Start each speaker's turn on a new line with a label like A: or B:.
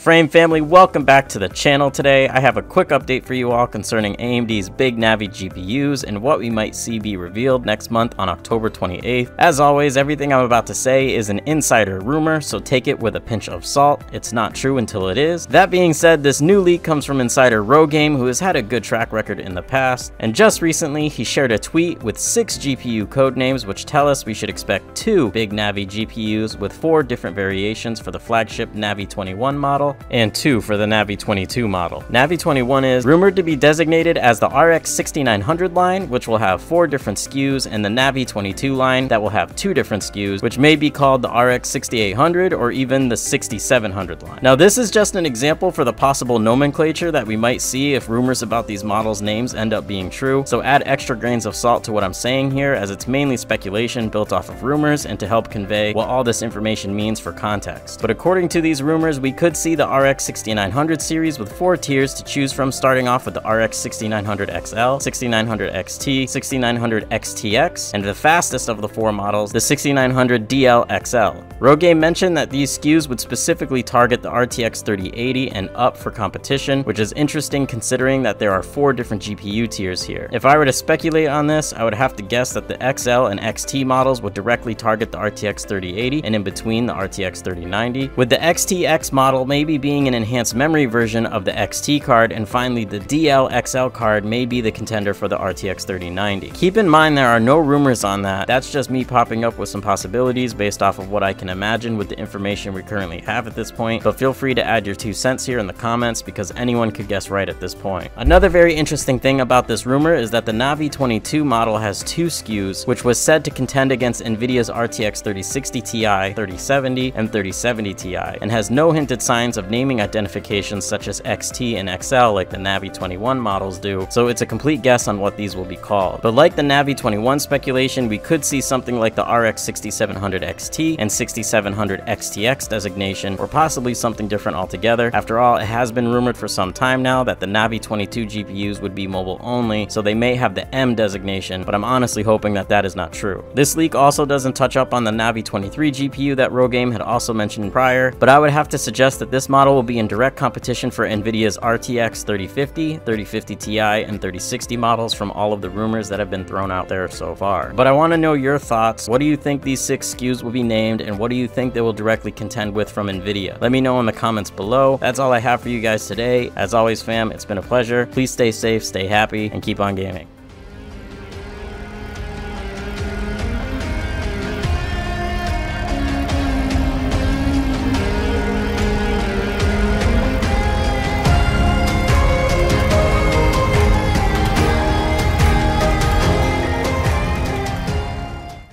A: Frame family, welcome back to the channel today. I have a quick update for you all concerning AMD's big Navi GPUs and what we might see be revealed next month on October 28th. As always, everything I'm about to say is an insider rumor, so take it with a pinch of salt. It's not true until it is. That being said, this new leak comes from insider Rogamer, who has had a good track record in the past, and just recently he shared a tweet with six GPU code names which tell us we should expect two big Navi GPUs with four different variations for the flagship Navi 21 model and 2 for the Navi 22 model. Navi 21 is rumored to be designated as the RX 6900 line, which will have 4 different SKUs, and the Navi 22 line that will have 2 different SKUs, which may be called the RX 6800 or even the 6700 line. Now this is just an example for the possible nomenclature that we might see if rumors about these models' names end up being true, so add extra grains of salt to what I'm saying here as it's mainly speculation built off of rumors and to help convey what all this information means for context. But according to these rumors, we could see the RX 6900 series with four tiers to choose from starting off with the RX 6900 XL, 6900 XT, 6900 XTX, and the fastest of the four models, the 6900 DL XL. Rogamer mentioned that these SKUs would specifically target the RTX 3080 and up for competition, which is interesting considering that there are four different GPU tiers here. If I were to speculate on this, I would have to guess that the XL and XT models would directly target the RTX 3080 and in between the RTX 3090, with the XTX model maybe being an enhanced memory version of the XT card, and finally the DL XL card may be the contender for the RTX 3090. Keep in mind there are no rumors on that, that's just me popping up with some possibilities based off of what I can imagine with the information we currently have at this point, but feel free to add your two cents here in the comments because anyone could guess right at this point. Another very interesting thing about this rumor is that the Navi 22 model has two SKUs, which was said to contend against NVIDIA's RTX 3060 Ti, 3070, and 3070 Ti, and has no hinted signs of naming identifications such as XT and XL like the Navi 21 models do, so it's a complete guess on what these will be called. But like the Navi 21 speculation, we could see something like the RX 6700 XT and 6700 XTX designation, or possibly something different altogether. After all, it has been rumored for some time now that the Navi 22 GPUs would be mobile only, so they may have the M designation, but I'm honestly hoping that that is not true. This leak also doesn't touch up on the Navi 23 GPU that Rogame had also mentioned prior, but I would have to suggest that this model will be in direct competition for NVIDIA's RTX 3050, 3050 Ti, and 3060 models from all of the rumors that have been thrown out there so far. But I want to know your thoughts. What do you think these six SKUs will be named, and what do you think they will directly contend with from NVIDIA? Let me know in the comments below. That's all I have for you guys today. As always, fam, it's been a pleasure. Please stay safe, stay happy, and keep on gaming.